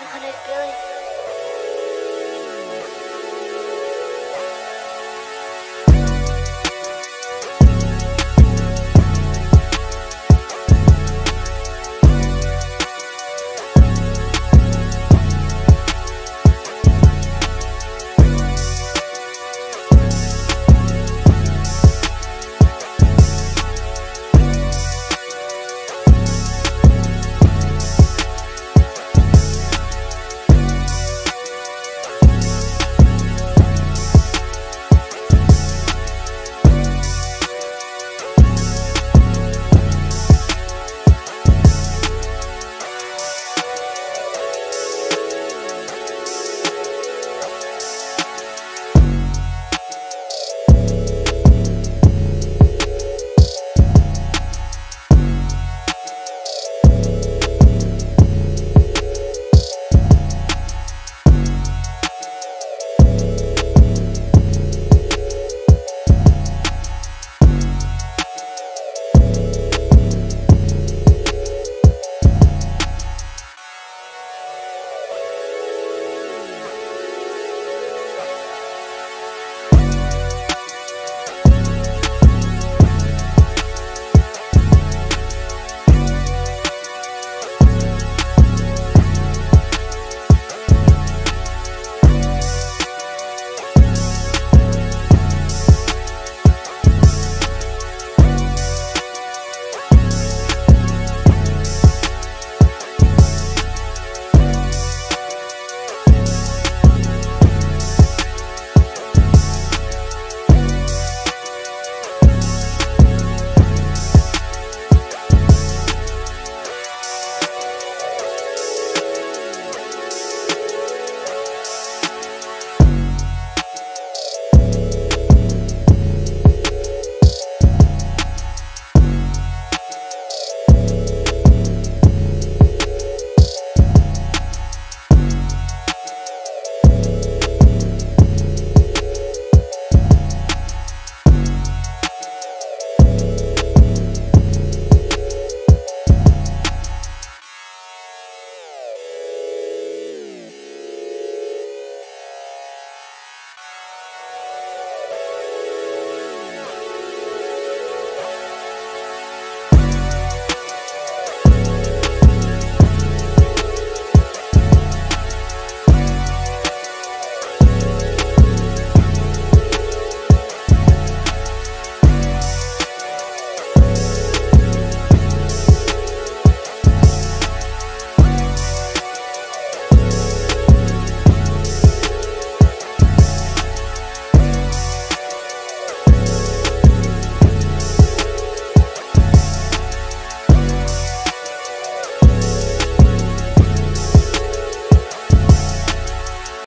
100 billion.